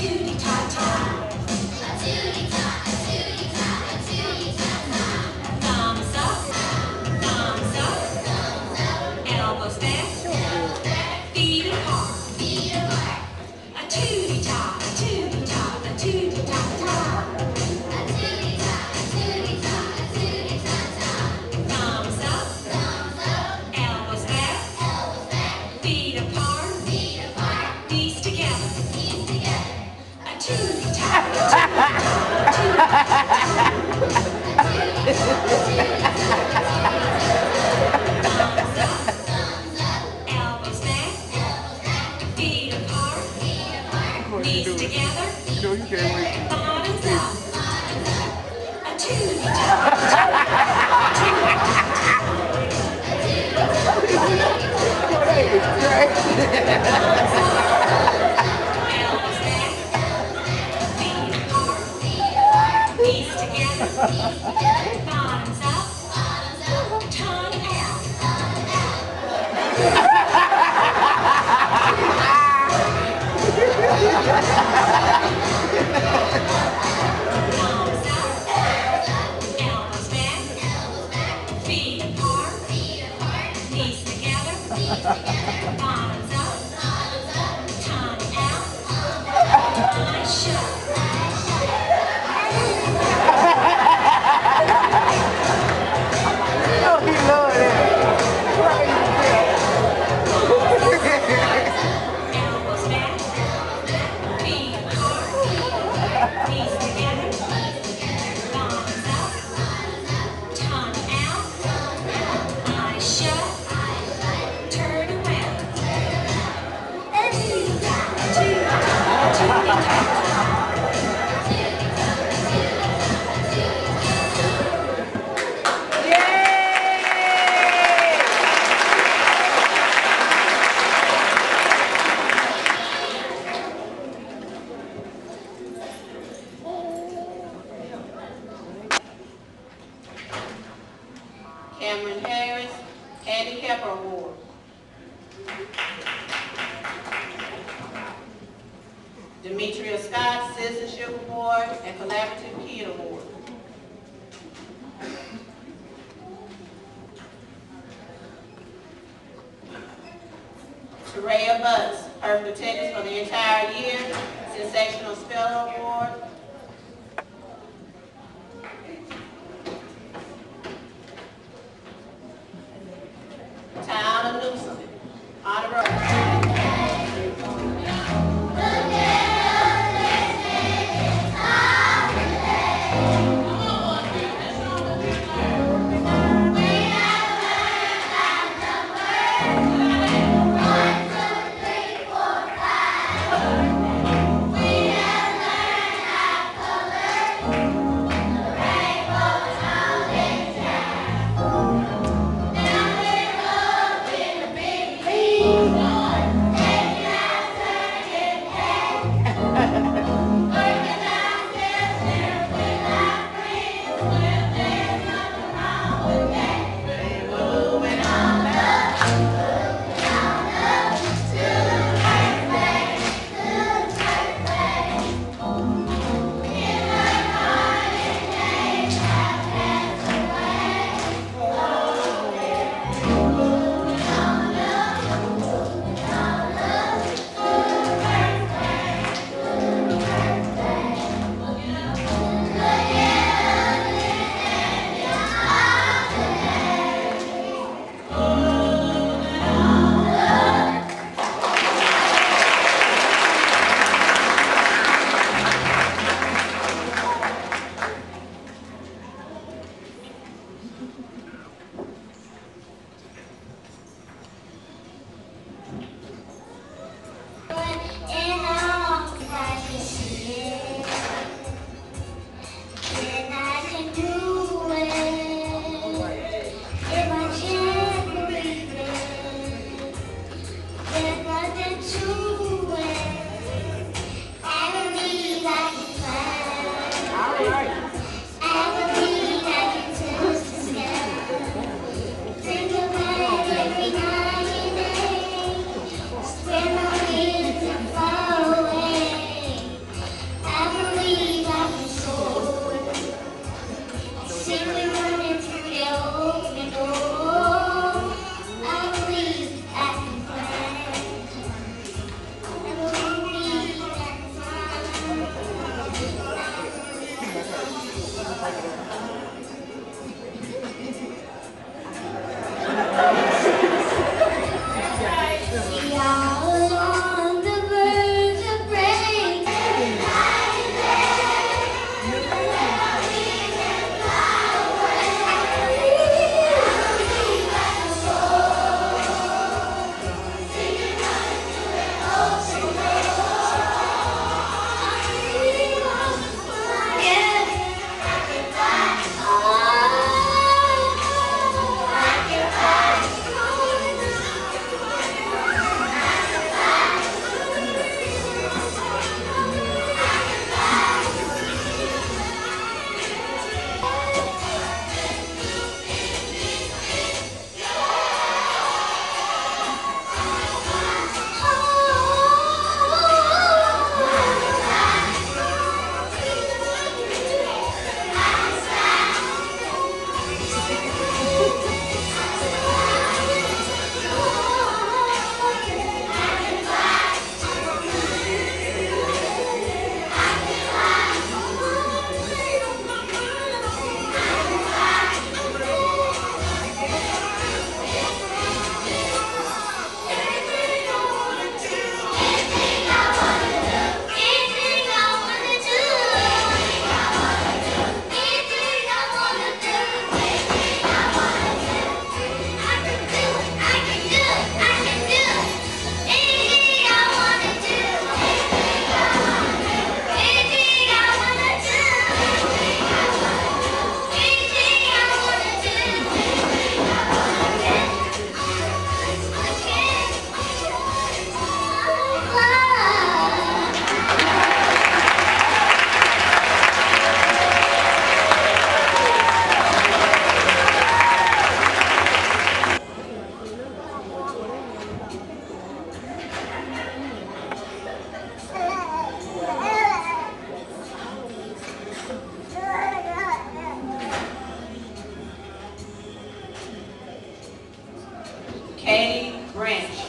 to detach. Knees together. You know you can't wait. Bottoms up. A tootie-top. Together. Bottoms up. Bottoms up, tongue out. Thumbs up. Elbows back. Elbows back. Feet apart. Feet apart. Knees together. Bottoms Demetria Scott, Citizenship Award and Collaborative Kid Award. Sharaya Butts, perfect attendance for the entire year, Sensational Speller Award. a branch.